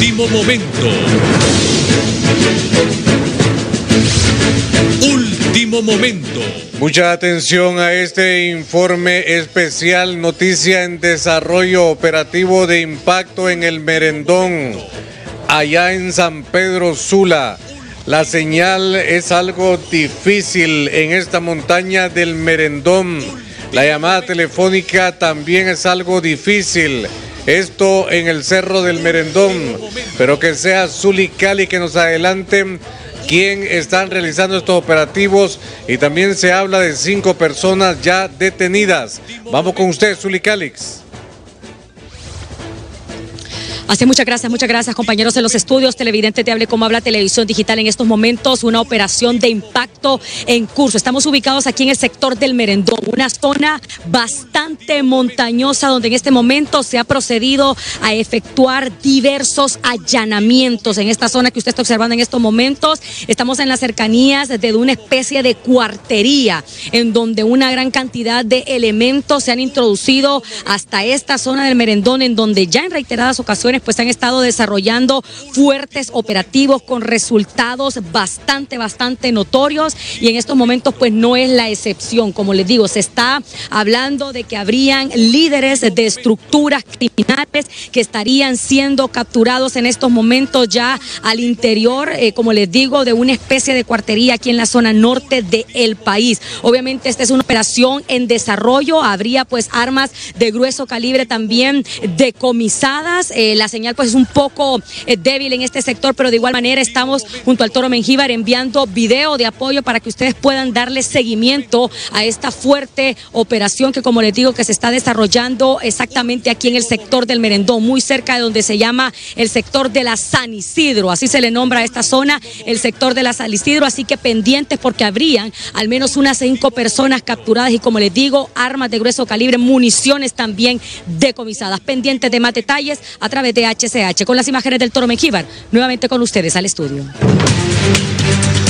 Último momento. Último momento. Mucha atención a este informe especial, noticia en desarrollo operativo de impacto en el Merendón, allá en San Pedro Sula. La señal es algo difícil en esta montaña del Merendón. La llamada telefónica también es algo difícil. Esto en el Cerro del Merendón. Pero que sea Zuli Cali que nos adelante quién están realizando estos operativos y también se habla de cinco personas ya detenidas. Vamos con usted, Zuli Calix. Así, muchas gracias, muchas gracias, compañeros de los estudios. Televidente te hable como habla televisión digital en estos momentos. Una operación de impacto en curso. Estamos ubicados aquí en el sector del Merendón, una zona bastante montañosa donde en este momento se ha procedido a efectuar diversos allanamientos. En esta zona que usted está observando en estos momentos, estamos en las cercanías de una especie de cuartería en donde una gran cantidad de elementos se han introducido hasta esta zona del Merendón, en donde ya en reiteradas ocasiones pues han estado desarrollando fuertes operativos con resultados bastante, bastante notorios y en estos momentos pues no es la excepción. Como les digo, se está hablando de que habrían líderes de estructuras criminales que estarían siendo capturados en estos momentos ya al interior, eh, como les digo, de una especie de cuartería aquí en la zona norte del país. Obviamente esta es una operación en desarrollo, habría pues armas de grueso calibre también decomisadas. Eh, señal pues es un poco eh, débil en este sector, pero de igual manera estamos junto al Toro Mengíbar enviando video de apoyo para que ustedes puedan darle seguimiento a esta fuerte operación que como les digo que se está desarrollando exactamente aquí en el sector del Merendón, muy cerca de donde se llama el sector de la San Isidro, así se le nombra a esta zona el sector de la San Isidro, así que pendientes porque habrían al menos unas cinco personas capturadas y como les digo, armas de grueso calibre, municiones también decomisadas, pendientes de más detalles a través de. Con las imágenes del Toro Mengíbar, nuevamente con ustedes al estudio.